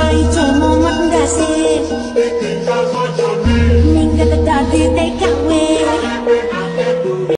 Ai cho mô mắt đã xem?